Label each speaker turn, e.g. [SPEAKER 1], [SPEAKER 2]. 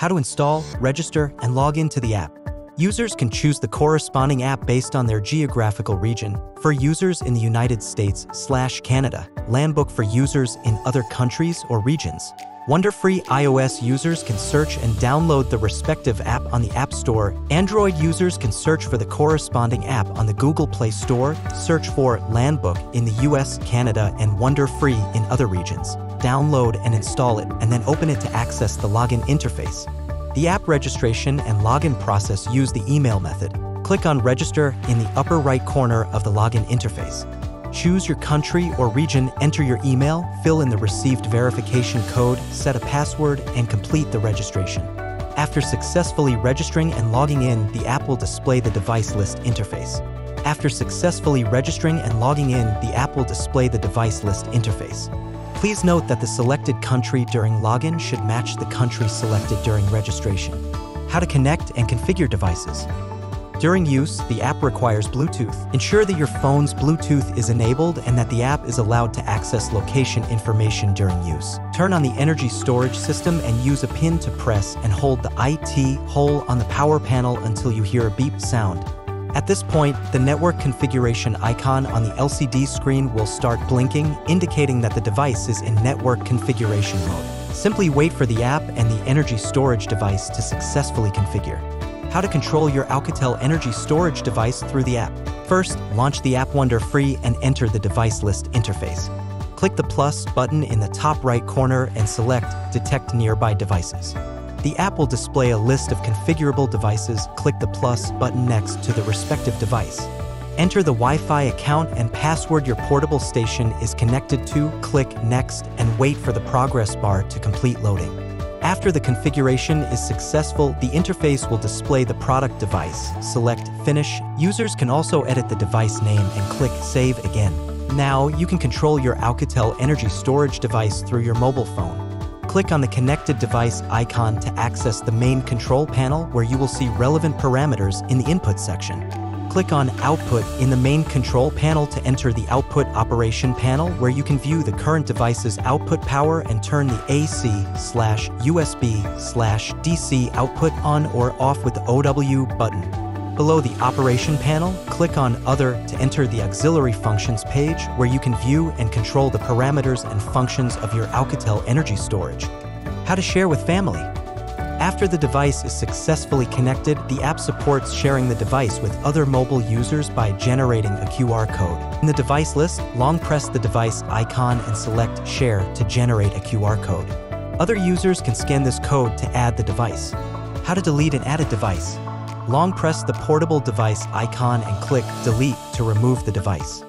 [SPEAKER 1] How to install, register, and log into the app. Users can choose the corresponding app based on their geographical region. For users in the United States slash Canada, Landbook for users in other countries or regions. Wonderfree iOS users can search and download the respective app on the App Store. Android users can search for the corresponding app on the Google Play Store, search for Landbook in the US, Canada, and Wonderfree in other regions. Download and install it, and then open it to access the login interface. The app registration and login process use the email method. Click on Register in the upper right corner of the login interface. Choose your country or region, enter your email, fill in the received verification code, set a password, and complete the registration. After successfully registering and logging in, the app will display the device list interface. After successfully registering and logging in, the app will display the device list interface. Please note that the selected country during login should match the country selected during registration. How to connect and configure devices. During use, the app requires Bluetooth. Ensure that your phone's Bluetooth is enabled and that the app is allowed to access location information during use. Turn on the energy storage system and use a pin to press and hold the IT hole on the power panel until you hear a beep sound. At this point, the network configuration icon on the LCD screen will start blinking, indicating that the device is in network configuration mode. Simply wait for the app and the energy storage device to successfully configure. How to control your OUKITEL energy storage device through the app. First, launch the app Wonder free and enter the device list interface. Click the plus button in the top right corner and select Detect Nearby Devices. The app will display a list of configurable devices. Click the plus button next to the respective device. Enter the Wi-Fi account and password your portable station is connected to, click Next, and wait for the progress bar to complete loading. After the configuration is successful, the interface will display the product device. Select Finish. Users can also edit the device name and click Save again. Now, you can control your OUKITEL energy storage device through your mobile phone. Click on the connected device icon to access the main control panel where you will see relevant parameters in the input section. Click on Output in the main control panel to enter the Output Operation panel where you can view the current device's output power and turn the AC slash USB slash DC output on or off with the OW button. Below the Operation panel, click on Other to enter the Auxiliary Functions page where you can view and control the parameters and functions of your OUKITEL energy storage. How to share with family. After the device is successfully connected, the app supports sharing the device with other mobile users by generating a QR code. In the device list, long press the device icon and select Share to generate a QR code. Other users can scan this code to add the device. How to delete an added device. Long press the portable device icon and click Delete to remove the device.